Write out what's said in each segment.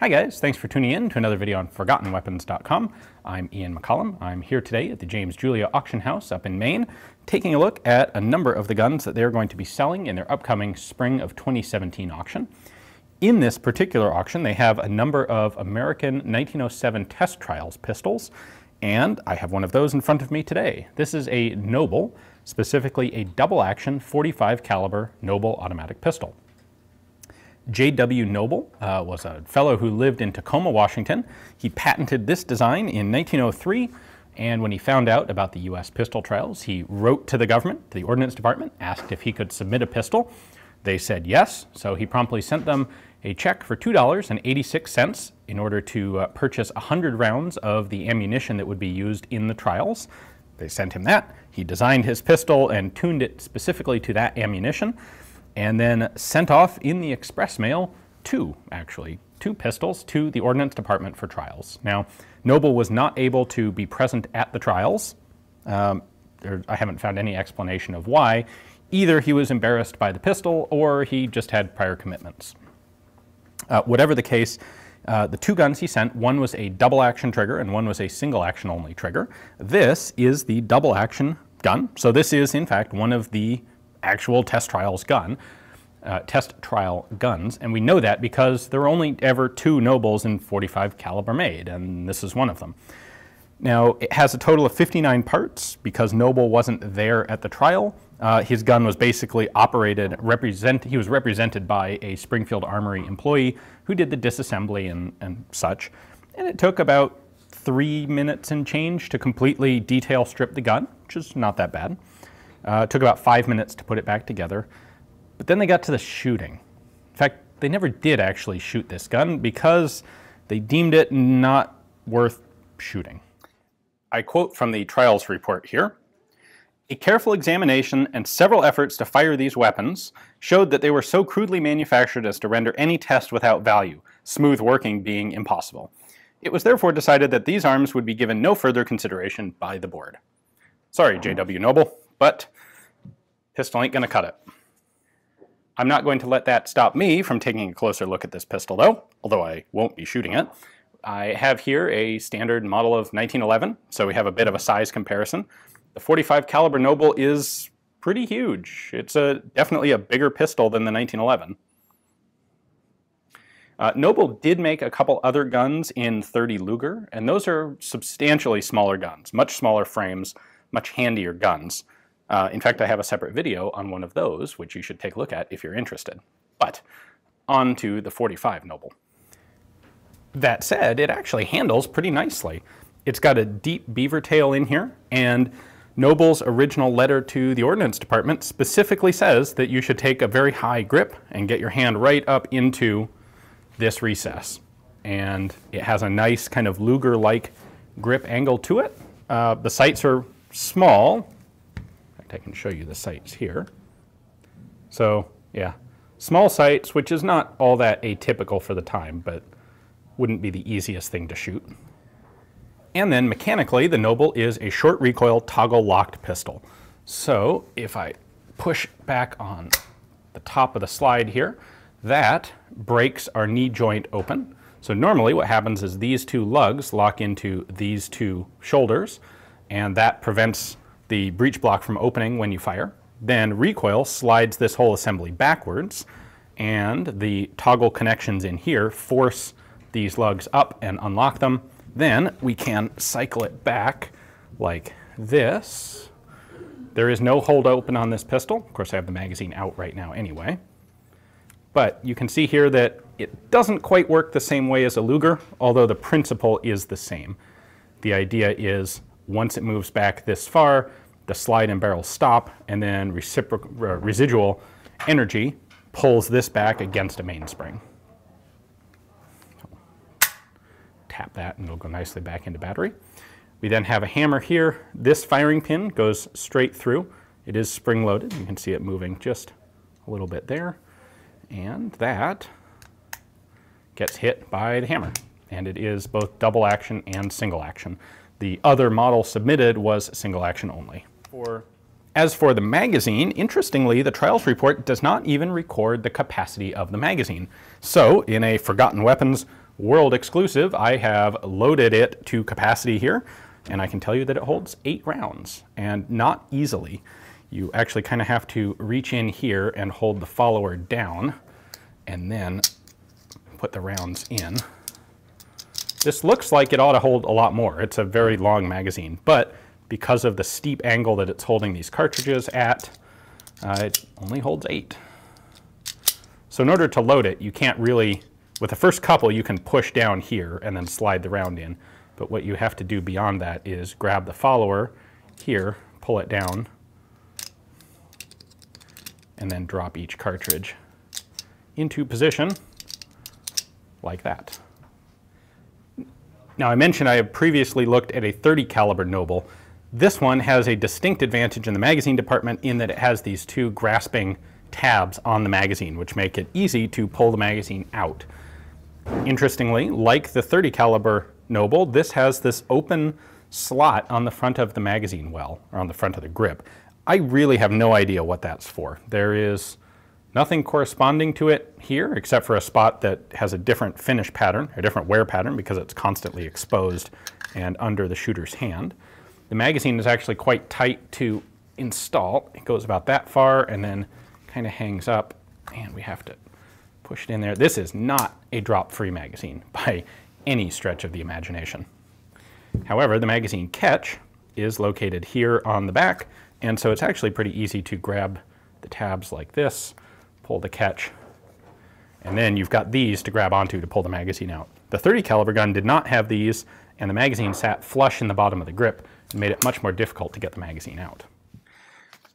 Hi guys, thanks for tuning in to another video on ForgottenWeapons.com. I'm Ian McCollum. I'm here today at the James Julia Auction House up in Maine, taking a look at a number of the guns that they're going to be selling in their upcoming spring of 2017 auction. In this particular auction, they have a number of American 1907 test trials pistols, and I have one of those in front of me today. This is a Knoble, specifically a double action 45 caliber Knoble automatic pistol. J.W. Knoble uh, was a fellow who lived in Tacoma, Washington. He patented this design in 1903, and when he found out about the U.S. pistol trials, he wrote to the government, to the Ordnance Department, asked if he could submit a pistol. They said yes, so he promptly sent them a check for $2.86 in order to uh, purchase 100 rounds of the ammunition that would be used in the trials. They sent him that. He designed his pistol and tuned it specifically to that ammunition and then sent off in the express mail two, actually, two pistols to the Ordnance Department for trials. Now, Knoble was not able to be present at the trials. Um, there, I haven't found any explanation of why. Either he was embarrassed by the pistol or he just had prior commitments. Uh, whatever the case, uh, the two guns he sent, one was a double action trigger and one was a single action only trigger. This is the double action gun. So this is in fact one of the actual test trials gun, uh, test trial guns. And we know that because there were only ever two Knobles in 45 caliber made, and this is one of them. Now, it has a total of 59 parts because Knoble wasn't there at the trial. Uh, his gun was basically operated, represent, he was represented by a Springfield Armory employee who did the disassembly and, and such. And it took about three minutes and change to completely detail strip the gun, which is not that bad. Uh, it took about five minutes to put it back together. But then they got to the shooting. In fact, they never did actually shoot this gun because they deemed it not worth shooting. I quote from the trials report here. A careful examination and several efforts to fire these weapons showed that they were so crudely manufactured as to render any test without value, smooth working being impossible. It was therefore decided that these arms would be given no further consideration by the board. Sorry, J.W. Knoble, but pistol ain't gonna cut it. I'm not going to let that stop me from taking a closer look at this pistol though, although I won't be shooting it. I have here a standard model of 1911, so we have a bit of a size comparison. The 45 caliber Knoble is pretty huge. It's a definitely a bigger pistol than the 1911. Uh, Knoble did make a couple other guns in 30 Luger, and those are substantially smaller guns, much smaller frames, much handier guns. Uh, in fact, I have a separate video on one of those, which you should take a look at if you're interested. But on to the 45 Knoble. That said, it actually handles pretty nicely. It's got a deep beaver tail in here, and Knoble's original letter to the Ordnance Department specifically says that you should take a very high grip and get your hand right up into this recess. And it has a nice kind of Luger-like grip angle to it. Uh, the sights are small. Fact, I can show you the sights here. So yeah, small sights, which is not all that atypical for the time, but wouldn't be the easiest thing to shoot. And then mechanically, the Knoble is a short recoil toggle locked pistol. So if I push back on the top of the slide here, that breaks our knee joint open. So normally what happens is these two lugs lock into these two shoulders, and that prevents the breech block from opening when you fire. Then recoil slides this whole assembly backwards, and the toggle connections in here force these lugs up and unlock them. Then we can cycle it back like this. There is no hold open on this pistol. Of course, I have the magazine out right now anyway. But you can see here that it doesn't quite work the same way as a Luger, although the principle is the same. The idea is once it moves back this far, the slide and barrel stop, and then uh, residual energy pulls this back against a mainspring. tap that and it'll go nicely back into battery. We then have a hammer here. This firing pin goes straight through. It is spring loaded. You can see it moving just a little bit there. And that gets hit by the hammer. And it is both double action and single action. The other model submitted was single action only. For as for the magazine, interestingly, the trials report does not even record the capacity of the magazine. So, in a Forgotten Weapons world exclusive, I have loaded it to capacity here, and I can tell you that it holds eight rounds, and not easily. You actually kind of have to reach in here and hold the follower down, and then put the rounds in. This looks like it ought to hold a lot more. It's a very long magazine, but because of the steep angle that it's holding these cartridges at, uh, it only holds eight. So in order to load it, you can't really, with the first couple, you can push down here and then slide the round in. But what you have to do beyond that is grab the follower here, pull it down, and then drop each cartridge into position like that. Now I mentioned I have previously looked at a 30 caliber Knoble. This one has a distinct advantage in the magazine department in that it has these two grasping tabs on the magazine, which make it easy to pull the magazine out. Interestingly, like the 30 caliber Knoble, this has this open slot on the front of the magazine well, or on the front of the grip. I really have no idea what that's for. There is nothing corresponding to it here except for a spot that has a different finish pattern, a different wear pattern because it's constantly exposed and under the shooter's hand. The magazine is actually quite tight to install. It goes about that far and then kind of hangs up and we have to push it in there. This is not a drop-free magazine by any stretch of the imagination. However, the magazine catch is located here on the back and so it's actually pretty easy to grab the tabs like this, pull the catch, and then you've got these to grab onto to pull the magazine out. The 30 caliber gun did not have these, and the magazine sat flush in the bottom of the grip and made it much more difficult to get the magazine out.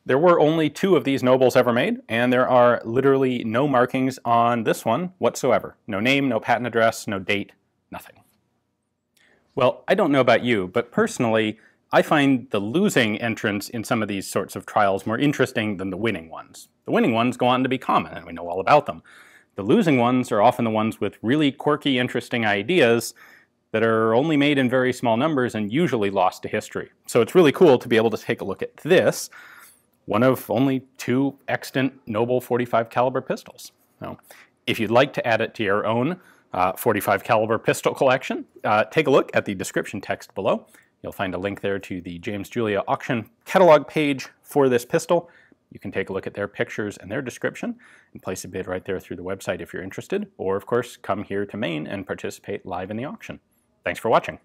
There were only two of these Knobles ever made, and there are literally no markings on this one whatsoever. No name, no patent address, no date, nothing. Well, I don't know about you, but personally, I find the losing entrants in some of these sorts of trials more interesting than the winning ones. The winning ones go on to be common, and we know all about them. The losing ones are often the ones with really quirky, interesting ideas that are only made in very small numbers and usually lost to history. So it's really cool to be able to take a look at this, one of only two extant Knoble 45 caliber pistols. Now, if you'd like to add it to your own uh, 45 caliber pistol collection, uh, take a look at the description text below. You'll find a link there to the James Julia auction catalog page for this pistol. You can take a look at their pictures and their description and place a bid right there through the website if you're interested, or of course come here to Maine and participate live in the auction. Thanks for watching.